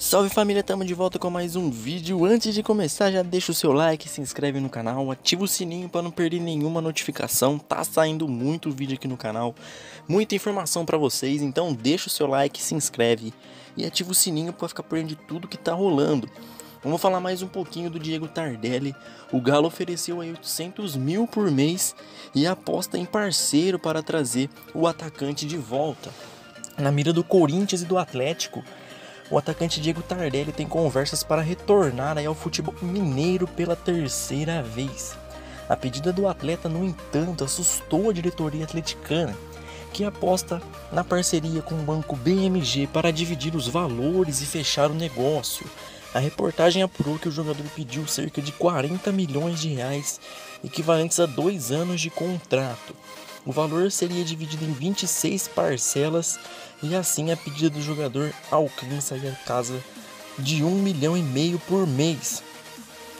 Salve família, tamo de volta com mais um vídeo. Antes de começar, já deixa o seu like, se inscreve no canal, ativa o sininho para não perder nenhuma notificação. Tá saindo muito vídeo aqui no canal, muita informação para vocês, então deixa o seu like, se inscreve e ativa o sininho para ficar por dentro de tudo que tá rolando. Vamos falar mais um pouquinho do Diego Tardelli. O Galo ofereceu aí 800 mil por mês e aposta em parceiro para trazer o atacante de volta. Na mira do Corinthians e do Atlético, o atacante Diego Tardelli tem conversas para retornar ao futebol mineiro pela terceira vez. A pedida do atleta, no entanto, assustou a diretoria atleticana, que aposta na parceria com o banco BMG para dividir os valores e fechar o negócio. A reportagem apurou que o jogador pediu cerca de 40 milhões de reais, equivalentes a dois anos de contrato. O valor seria dividido em 26 parcelas e assim a pedida do jogador alcança a casa de um milhão e meio por mês.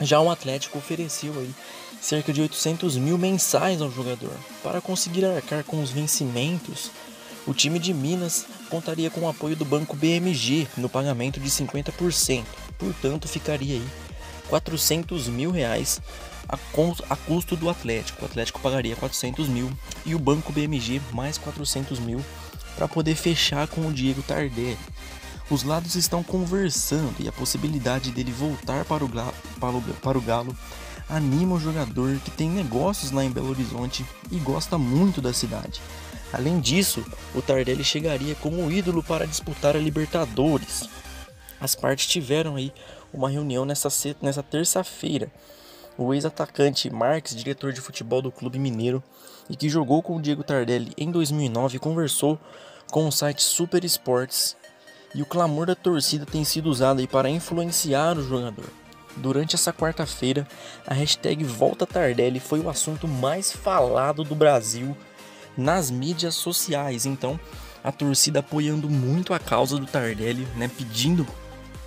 Já o Atlético ofereceu aí cerca de 800 mil mensais ao jogador. Para conseguir arcar com os vencimentos, o time de Minas contaria com o apoio do banco BMG no pagamento de 50%. Portanto, ficaria aí 400 mil reais a, custo do Atlético. O Atlético pagaria 400 mil e o banco BMG mais 400 mil para poder fechar com o Diego Tardelli. Os lados estão conversando e a possibilidade dele voltar para o, para, o, para o Galo anima o jogador que tem negócios lá em Belo Horizonte e gosta muito da cidade. Além disso, o Tardelli chegaria como ídolo para disputar a Libertadores. As partes tiveram aí uma reunião nessa, nessa terça-feira o ex-atacante Marques, diretor de futebol do Clube Mineiro e que jogou com o Diego Tardelli em 2009, conversou com o site Super Sports e o clamor da torcida tem sido usado para influenciar o jogador. Durante essa quarta-feira, a hashtag Volta Tardelli foi o assunto mais falado do Brasil nas mídias sociais. Então, a torcida apoiando muito a causa do Tardelli, né, pedindo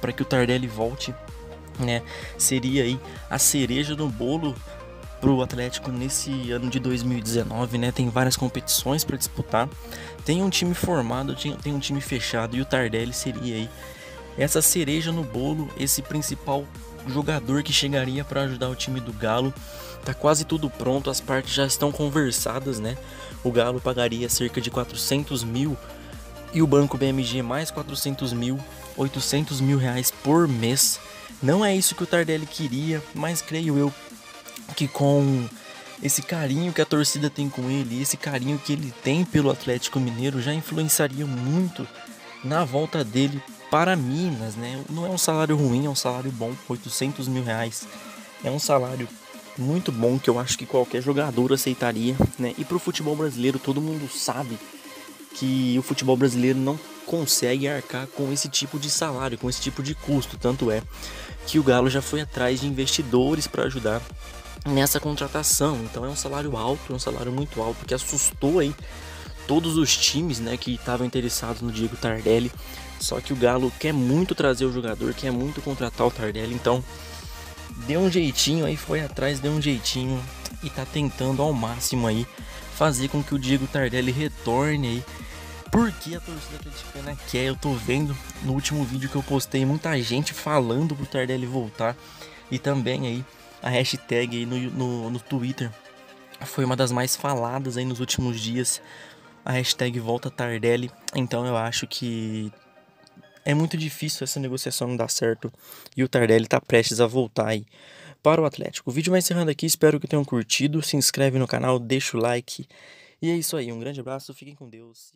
para que o Tardelli volte né? Seria aí a cereja no bolo pro Atlético nesse ano de 2019, né? Tem várias competições para disputar. Tem um time formado, tem um time fechado e o Tardelli seria aí essa cereja no bolo, esse principal jogador que chegaria para ajudar o time do Galo. Tá quase tudo pronto, as partes já estão conversadas, né? O Galo pagaria cerca de 400 mil e o banco BMG mais 400 mil, 800 mil reais por mês não é isso que o Tardelli queria, mas creio eu que com esse carinho que a torcida tem com ele, esse carinho que ele tem pelo Atlético Mineiro já influenciaria muito na volta dele para Minas, né? Não é um salário ruim, é um salário bom, 800 mil reais. É um salário muito bom que eu acho que qualquer jogador aceitaria, né? E para o futebol brasileiro todo mundo sabe que o futebol brasileiro não consegue arcar com esse tipo de salário, com esse tipo de custo. Tanto é que o Galo já foi atrás de investidores para ajudar nessa contratação. Então é um salário alto, é um salário muito alto que assustou aí todos os times, né, que estavam interessados no Diego Tardelli. Só que o Galo quer muito trazer o jogador, quer muito contratar o Tardelli, então deu um jeitinho aí, foi atrás, deu um jeitinho e tá tentando ao máximo aí fazer com que o Diego Tardelli retorne aí porque a torcida atleticana quer. Eu tô vendo no último vídeo que eu postei muita gente falando pro Tardelli voltar. E também aí a hashtag aí no, no, no Twitter foi uma das mais faladas aí nos últimos dias. A hashtag volta Tardelli. Então eu acho que é muito difícil essa negociação não dar certo. E o Tardelli tá prestes a voltar aí para o Atlético. O vídeo vai encerrando aqui. Espero que tenham curtido. Se inscreve no canal, deixa o like. E é isso aí. Um grande abraço. Fiquem com Deus.